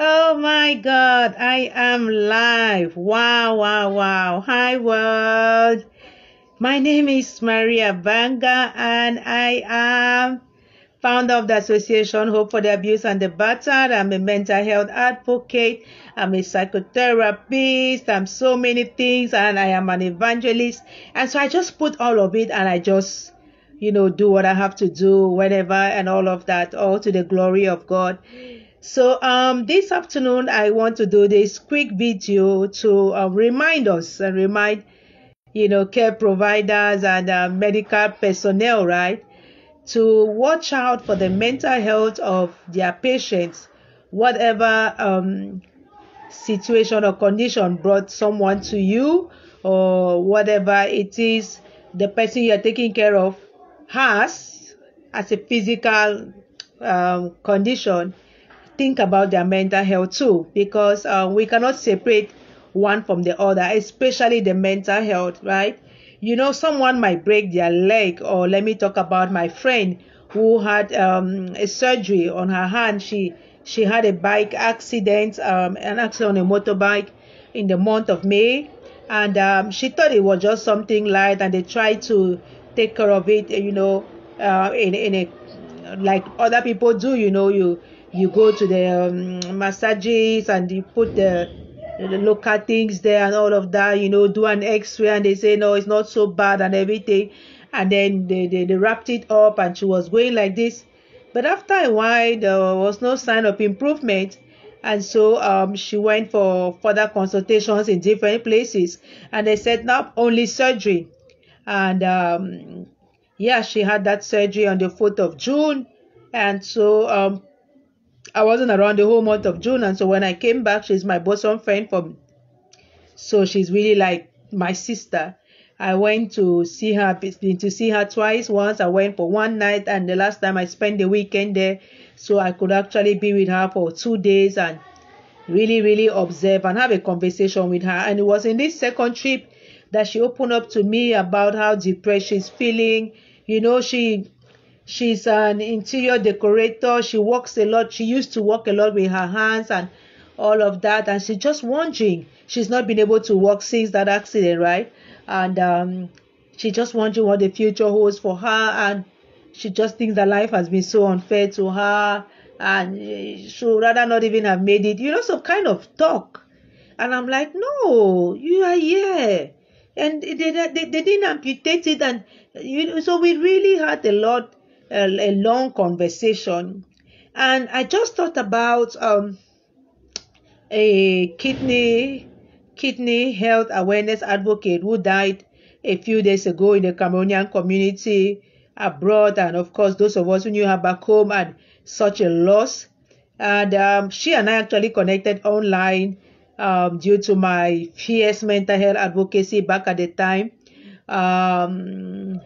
Oh my God, I am live. Wow, wow, wow. Hi, world. My name is Maria Banga, and I am founder of the Association Hope for the Abused and the Battered. I'm a mental health advocate. I'm a psychotherapist. I'm so many things, and I am an evangelist. And so I just put all of it, and I just, you know, do what I have to do, whenever and all of that, all to the glory of God. So um, this afternoon, I want to do this quick video to uh, remind us and remind, you know, care providers and uh, medical personnel, right, to watch out for the mental health of their patients, whatever um, situation or condition brought someone to you, or whatever it is the person you're taking care of has as a physical um, condition think about their mental health too because uh, we cannot separate one from the other especially the mental health right? You know someone might break their leg or let me talk about my friend who had um, a surgery on her hand. She she had a bike accident um, an accident on a motorbike in the month of may and um, she thought it was just something light and they tried to take care of it you know uh, in, in a like other people do you know you you go to the um, massages and you put the, the local things there and all of that, you know, do an x-ray and they say, no, it's not so bad and everything. And then they, they, they wrapped it up and she was going like this. But after a while, there was no sign of improvement. And so um, she went for further consultations in different places. And they said not only surgery. And um, yeah, she had that surgery on the 4th of June. And so um, I wasn't around the whole month of June, and so when I came back, she's my bosom friend from. So she's really like my sister. I went to see her, to see her twice. Once I went for one night, and the last time I spent the weekend there, so I could actually be with her for two days and really, really observe and have a conversation with her. And it was in this second trip that she opened up to me about how depressed she's feeling. You know, she She's an interior decorator. She works a lot. She used to work a lot with her hands and all of that. And she's just wondering. She's not been able to work since that accident, right? And um, just wondering what the future holds for her. And she just thinks that life has been so unfair to her. And she would rather not even have made it. You know, some kind of talk. And I'm like, no, you are here. And they, they, they, they didn't amputate it. And you know, so we really had a lot a, a long conversation, and I just thought about um, a kidney kidney health awareness advocate who died a few days ago in the Cameroonian community abroad, and of course those of us who knew her back home had such a loss. And um, she and I actually connected online um, due to my fierce mental health advocacy back at the time. Um,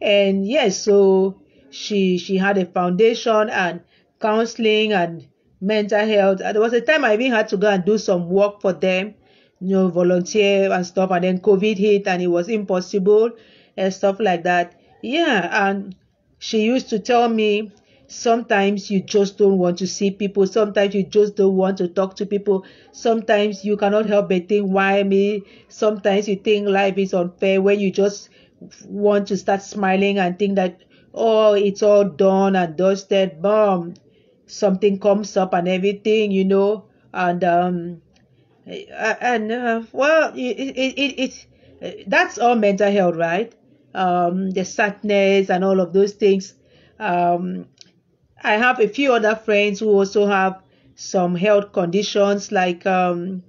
and yes, so she she had a foundation and counseling and mental health. There was a time I even had to go and do some work for them, you know, volunteer and stuff. And then COVID hit and it was impossible and stuff like that. Yeah, and she used to tell me sometimes you just don't want to see people sometimes you just don't want to talk to people sometimes you cannot help but think why me sometimes you think life is unfair when you just want to start smiling and think that oh, it's all done and dusted, boom, something comes up and everything, you know, and um, and uh, well, it, it, it, it that's all mental health, right? Um, the sadness and all of those things. Um, I have a few other friends who also have some health conditions like um,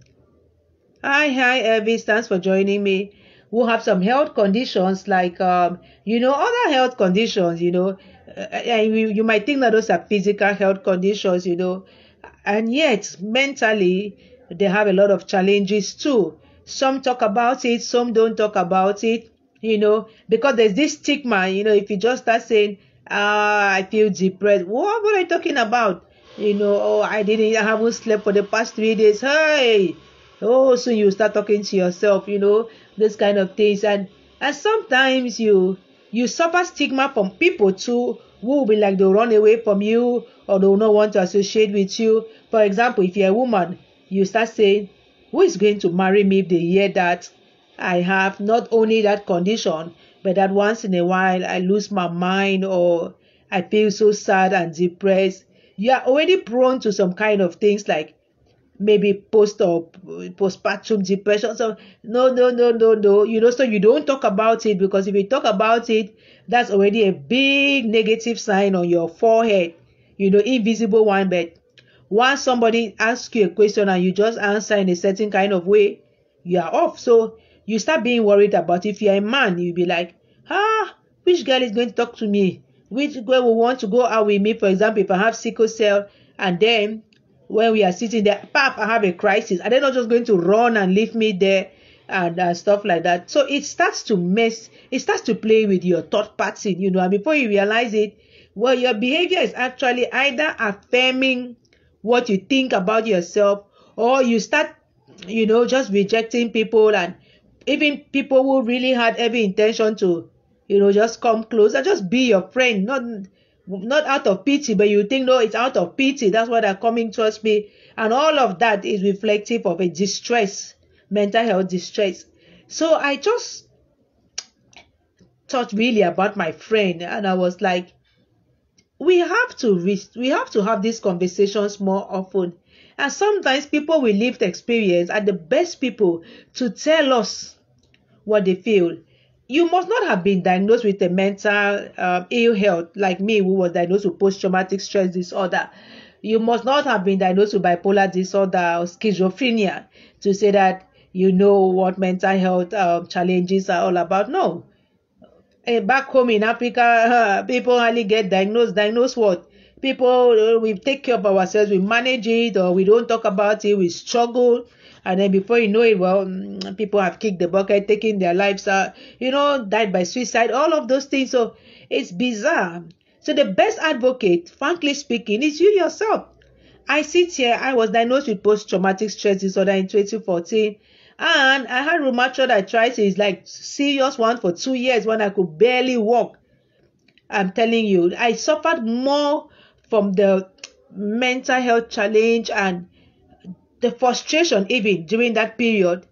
hi hi Elvis, thanks for joining me who have some health conditions like um, you know other health conditions you know uh, and you, you might think that those are physical health conditions you know and yet mentally they have a lot of challenges too. Some talk about it some don't talk about it you know because there's this stigma you know if you just start saying ah i feel depressed what, are you talking about? You know oh i didn't i haven't slept for the past three days. Hey! Oh soon you start talking to yourself you know this kind of things and and sometimes you you suffer stigma from people too who will be like they'll run away from you or they'll not want to associate with you. For example, if you're a woman, you start saying, Who is going to marry me if they hear that I have not only that condition, but that once in a while I lose my mind or I feel so sad and depressed? You are already prone to some kind of things like maybe post or postpartum depression. So no, no, no, no, no. You know, so you don't talk about it because if you talk about it, that's already a big negative sign on your forehead. You know, invisible one. But once somebody asks you a question and you just answer in a certain kind of way, you are off. So you start being worried about if you're a man, you'll be like, ah, which girl is going to talk to me? Which girl will want to go out with me? For example, if I have sickle cell and then when we are sitting there, pap, I have a crisis. Are they not just going to run and leave me there and uh, stuff like that? So it starts to mess, it starts to play with your thought pattern, you know, and before you realize it, well, your behavior is actually either affirming what you think about yourself or you start, you know, just rejecting people and even people who really had every intention to, you know, just come close and just be your friend, not not out of pity, but you think, no, it's out of pity. That's why they're coming towards me. And all of that is reflective of a distress, mental health distress. So I just thought really about my friend and I was like, we have to we have to have these conversations more often. And sometimes people with lived experience are the best people to tell us what they feel you must not have been diagnosed with a mental um, ill health like me who was diagnosed with post-traumatic stress disorder. You must not have been diagnosed with bipolar disorder or schizophrenia to say that you know what mental health um, challenges are all about. No. Uh, back home in africa uh, people hardly get diagnosed. Diagnosed what? People uh, we take care of ourselves we manage it or we don't talk about it we struggle and then before you know it, well, mm, people have kicked the bucket, taken their lives, uh, you know, died by suicide, all of those things. So it's bizarre. So the best advocate, frankly speaking, is you yourself. I sit here, I was diagnosed with post-traumatic stress disorder in 2014 and I had rheumatoid arthritis, like serious one for two years when I could barely walk. I'm telling you, I suffered more from the mental health challenge and the frustration even during that period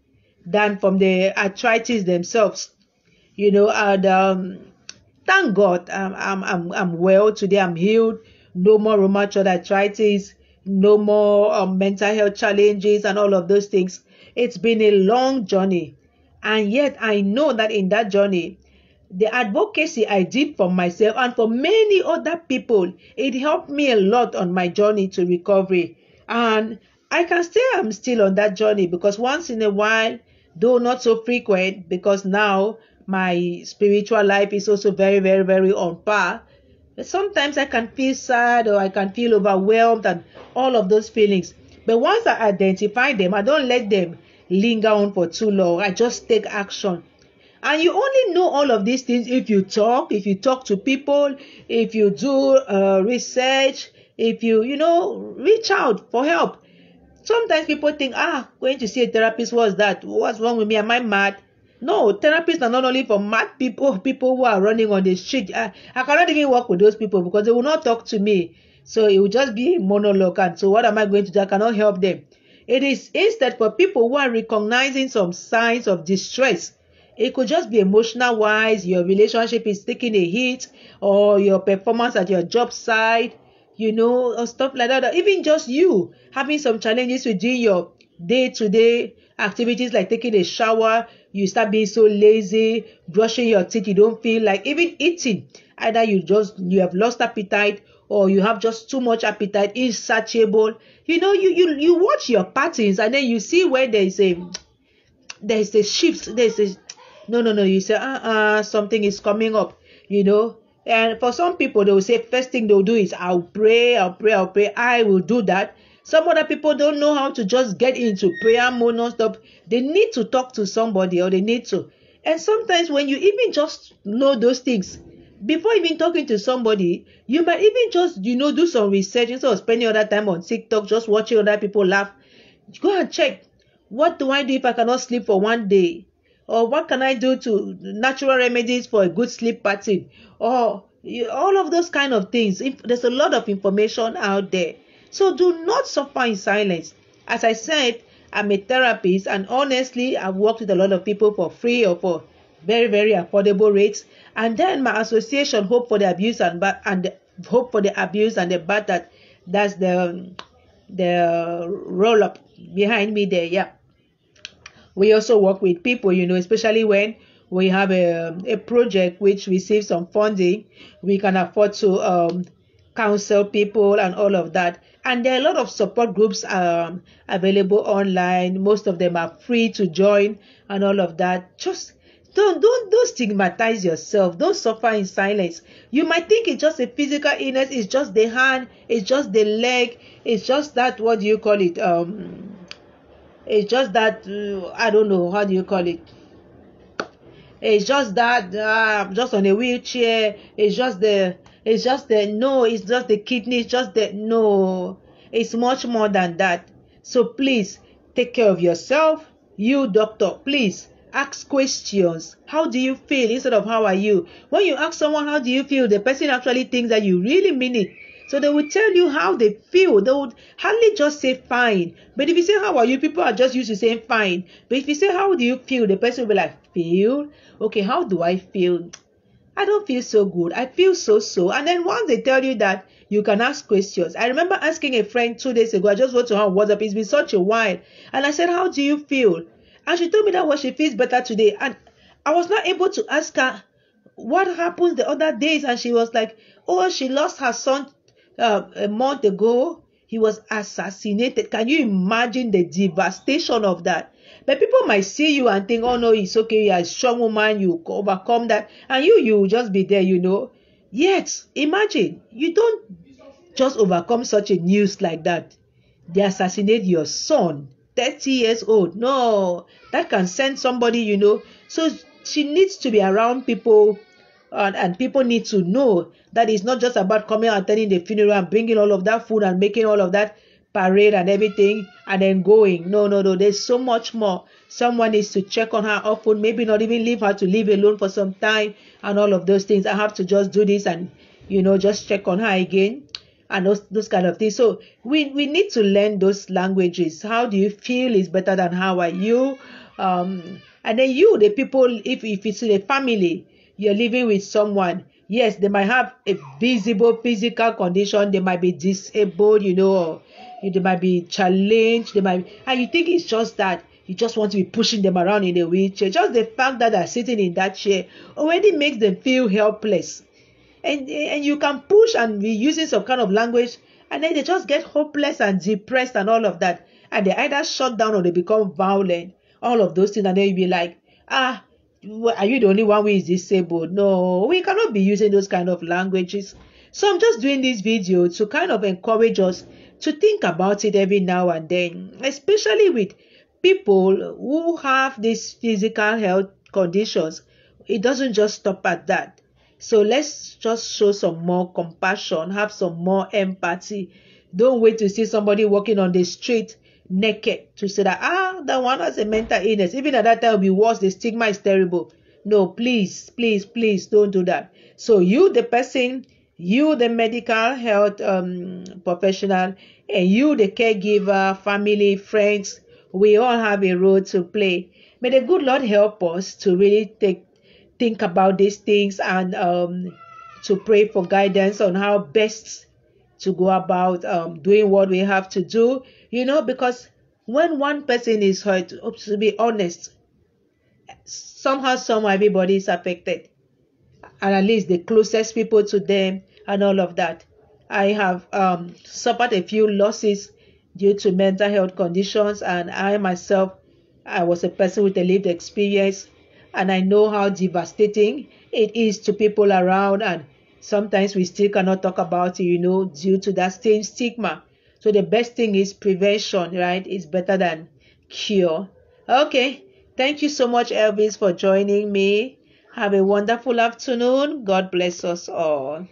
than from the arthritis themselves. You know, and um, thank God I'm, I'm, I'm, I'm well today. I'm healed. No more rheumatoid arthritis. No more um, mental health challenges and all of those things. It's been a long journey. And yet I know that in that journey, the advocacy I did for myself and for many other people, it helped me a lot on my journey to recovery. And I can say I'm still on that journey because once in a while, though not so frequent, because now my spiritual life is also very, very, very on par. But sometimes I can feel sad or I can feel overwhelmed and all of those feelings. But once I identify them, I don't let them linger on for too long. I just take action. And you only know all of these things if you talk, if you talk to people, if you do uh, research, if you, you know, reach out for help. Sometimes people think, ah, going to see a therapist, what's that? What's wrong with me? Am I mad? No, therapists are not only for mad people, people who are running on the street. I, I cannot even work with those people because they will not talk to me. So it will just be monologue. And so what am I going to do? I cannot help them. It is instead for people who are recognizing some signs of distress. It could just be emotional wise, your relationship is taking a hit, or your performance at your job site, you know, or stuff like that. Or even just you having some challenges with doing your day to day activities like taking a shower, you start being so lazy, brushing your teeth, you don't feel like even eating. Either you just you have lost appetite or you have just too much appetite, insatiable. You know, you you you watch your patterns and then you see where there is a there is a shift, there is a no no no, you say uh uh something is coming up, you know. And for some people they will say first thing they'll do is I'll pray, I'll pray, I'll pray. I will do that some other people don't know how to just get into prayer mode non-stop. They need to talk to somebody or they need to. And sometimes when you even just know those things, before even talking to somebody, you might even just, you know, do some research instead of spending that time on TikTok, just watching other people laugh. Go and check. What do I do if I cannot sleep for one day? Or what can I do to natural remedies for a good sleep pattern or all of those kind of things. If there's a lot of information out there. So do not suffer in silence. As I said, I'm a therapist and honestly I've worked with a lot of people for free or for very, very affordable rates. And then my association Hope for the Abuse and bad and the, Hope for the Abuse and the Bad that that's the the roll up behind me there. Yeah. We also work with people, you know, especially when we have a, a project which receives some funding, we can afford to um, counsel people and all of that. And there are a lot of support groups um, available online. Most of them are free to join and all of that. Just don't don't don't stigmatize yourself. Don't suffer in silence. You might think it's just a physical illness. It's just the hand. It's just the leg. It's just that. What do you call it? Um, it's just that uh, I don't know how do you call it. It's just that uh, just on a wheelchair. It's just the. It's just the no. It's just the kidney. It's just the no. It's much more than that. So please take care of yourself. You doctor, please ask questions. How do you feel instead of how are you? When you ask someone how do you feel, the person actually thinks that you really mean it. So they will tell you how they feel. They would hardly just say fine. But if you say how are you, people are just used to saying fine. But if you say how do you feel, the person will be like, feel? Okay, how do I feel? I don't feel so good. I feel so so. And then once they tell you that, you can ask questions. I remember asking a friend two days ago. I just wrote to her on WhatsApp. It's been such a while. And I said, How do you feel? And she told me that what she feels better today. And I was not able to ask her what happened the other days. And she was like, Oh, she lost her son uh, a month ago. He was assassinated. Can you imagine the devastation of that? But people might see you and think, oh no, it's okay, you're a strong woman, you overcome that. And you, you just be there, you know. Yet, imagine, you don't just overcome such a news like that. They assassinate your son, 30 years old. No, that can send somebody, you know. So she needs to be around people and, and people need to know that it's not just about coming and attending the funeral and bringing all of that food and making all of that parade and everything and then going. No, no, no. There's so much more. Someone needs to check on her often, maybe not even leave her to live alone for some time and all of those things. I have to just do this and, you know, just check on her again and those, those kind of things. So we, we need to learn those languages. How do you feel is better than how are you? Um, and then you, the people, if, if it's a family, you're living with someone, yes, they might have a visible physical condition, they might be disabled, you know, or they might be challenged, they might, and you think it's just that you just want to be pushing them around in a wheelchair. Just the fact that they're sitting in that chair already makes them feel helpless. And, and you can push and be using some kind of language, and then they just get hopeless and depressed and all of that. And they either shut down or they become violent. All of those things, and then you be like, ah, are you the only one who is disabled? No, we cannot be using those kind of languages. So I'm just doing this video to kind of encourage us to think about it every now and then, especially with people who have these physical health conditions. It doesn't just stop at that. So let's just show some more compassion, have some more empathy. Don't wait to see somebody walking on the street naked to say that ah that one has a mental illness. Even at that time will be worse. The stigma is terrible. No please please please don't do that. So you the person you the medical health um, professional and you the caregiver family friends we all have a role to play. May the good lord help us to really take think about these things and um, to pray for guidance on how best to go about um, doing what we have to do you know, because when one person is hurt, to be honest, somehow, somehow, everybody is affected. And at least the closest people to them and all of that. I have um, suffered a few losses due to mental health conditions, and I myself, I was a person with a lived experience, and I know how devastating it is to people around, and sometimes we still cannot talk about it, you know, due to that same stigma. So the best thing is prevention, right? It's better than cure. Okay. Thank you so much, Elvis, for joining me. Have a wonderful afternoon. God bless us all.